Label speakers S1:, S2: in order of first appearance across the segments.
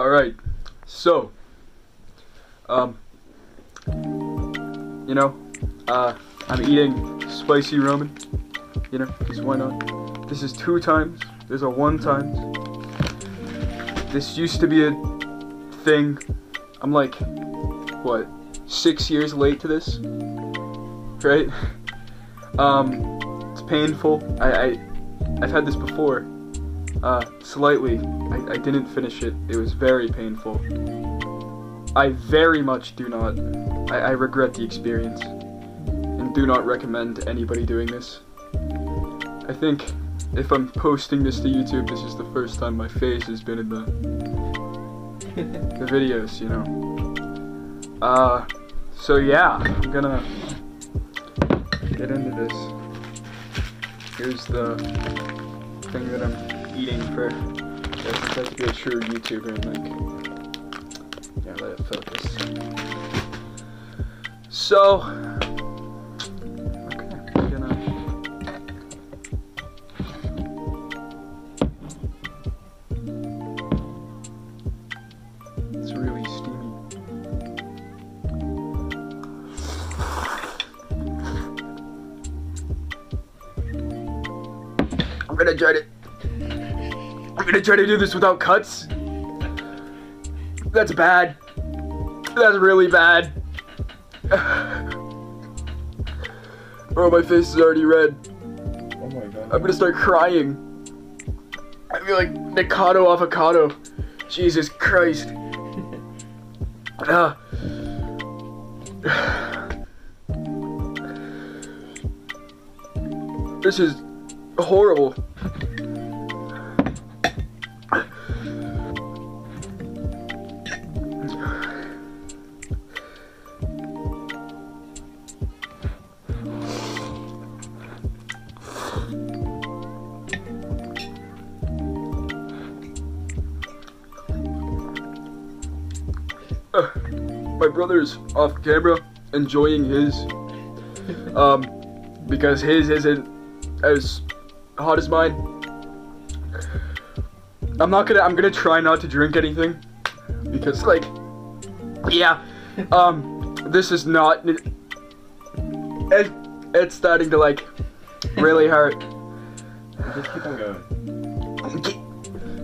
S1: Alright, so, um, you know, uh, I'm eating spicy ramen, you know, because why not? This is two times, there's a one times. This used to be a thing. I'm like, what, six years late to this? Right? Um, it's painful. I, I, I've had this before. Uh, slightly. I, I didn't finish it. It was very painful. I very much do not. I, I regret the experience. And do not recommend anybody doing this. I think if I'm posting this to YouTube, this is the first time my face has been in the the videos, you know. Uh, so yeah, I'm gonna get into this. Here's the thing that I'm eating for. I just have to be a true YouTuber and like, yeah, let it focus. So, I'm gonna try to do this without cuts. That's bad. That's really bad. Bro, my face is already red.
S2: Oh my god.
S1: I'm gonna start crying. I feel like Nikocado Avocado. Jesus Christ. Ah. This is horrible. Uh, my brother's off camera enjoying his um because his isn't as hot as mine. I'm not gonna I'm gonna try not to drink anything because like yeah um this is not it, it's starting to like really hurt.
S2: Just keep on going.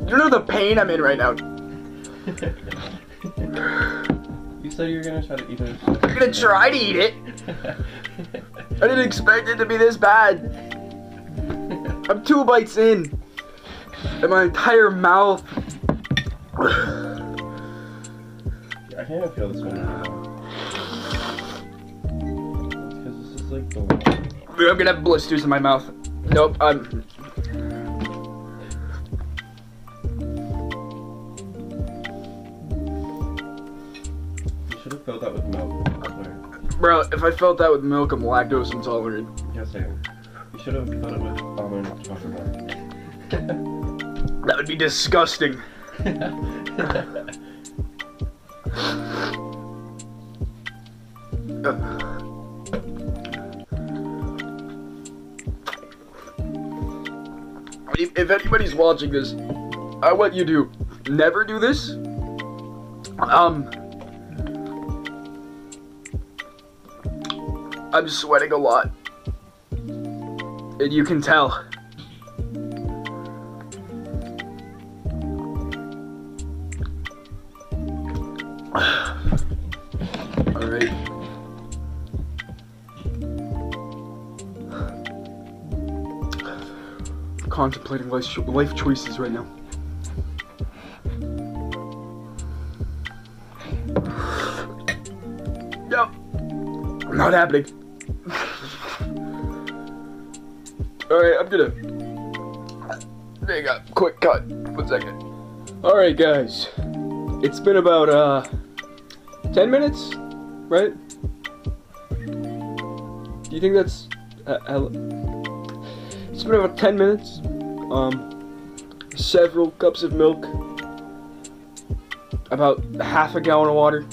S1: You know the pain I'm in right now.
S2: you said you were gonna try to eat it.
S1: I'm gonna try to eat it. I didn't expect it to be this bad. I'm two bites in. And my entire mouth.
S2: I can't even feel this one. Because this is like the.
S1: I'm gonna have blisters in my mouth. Nope, I'm.
S2: Filled that with milk.
S1: Bro, if I felt that with milk, I'm lactose intolerant.
S2: Yeah, same. You should have filled it with almond chocolate.
S1: That would be disgusting. If, if anybody's watching this, I want you to never do this. Um, I'm sweating a lot, and you can tell. All right. Contemplating life, cho- life choices right now. No, not happening. All right, I'm gonna. You go. Quick cut. One second. All right, guys. It's been about uh, ten minutes, right? Do you think that's? Uh, it's been about ten minutes. Um, several cups of milk, about half a gallon of water.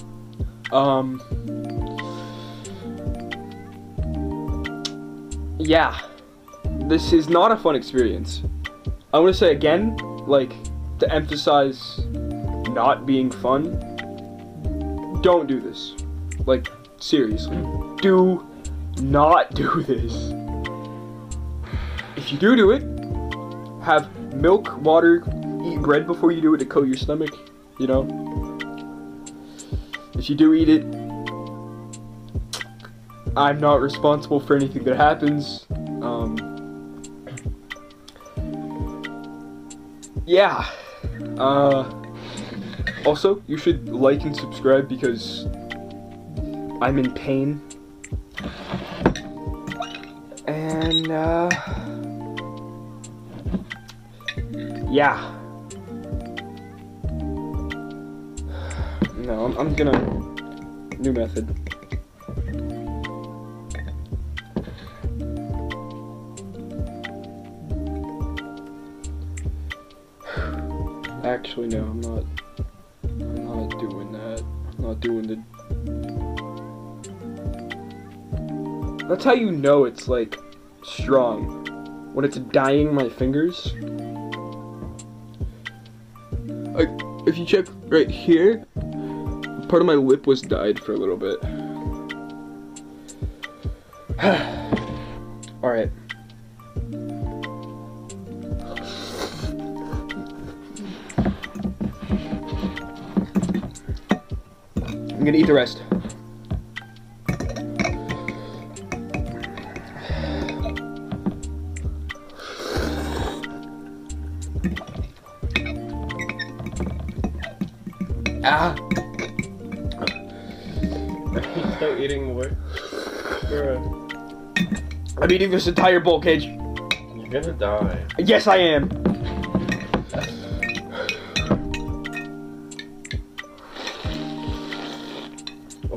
S1: Um, yeah, this is not a fun experience. I want to say again, like to emphasize not being fun, don't do this. Like, seriously. Do not do this. If you do do it, have milk, water, eat bread before you do it to coat your stomach, you know? If you do eat it, I'm not responsible for anything that happens. Yeah. Uh, also, you should like and subscribe because I'm in pain. And, uh, yeah. No, I'm, I'm gonna. New method. Actually, no, I'm not. I'm not doing that. I'm not doing the. That's how you know it's like strong. When it's dyeing my fingers. Like, if you check right here, part of my lip was dyed for a little bit. Alright. I'm gonna eat the rest. Ah!
S2: Eating more. Bruh,
S1: I'm eating this entire bowl, Cage.
S2: you're gonna die.
S1: Yes, I am.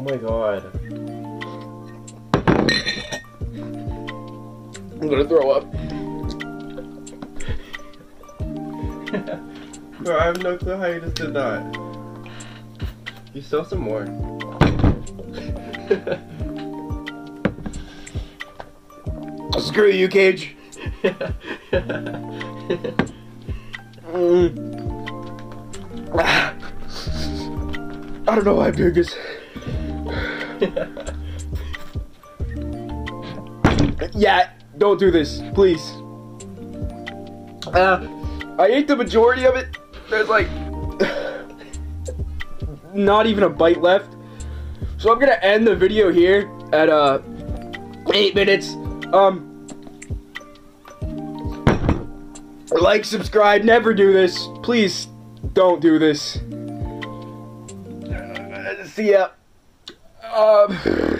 S2: My god.
S1: I'm gonna throw up.
S2: Bro, I have no clue how you just did that. You still some more.
S1: Screw you, Cage. Mm. I don't know why I'm doing this. yeah, don't do this, please. Uh, I ate the majority of it. There's like not even a bite left. So I'm gonna end the video here at uh eight minutes. Um like, subscribe, never do this. Please don't do this. See ya. Um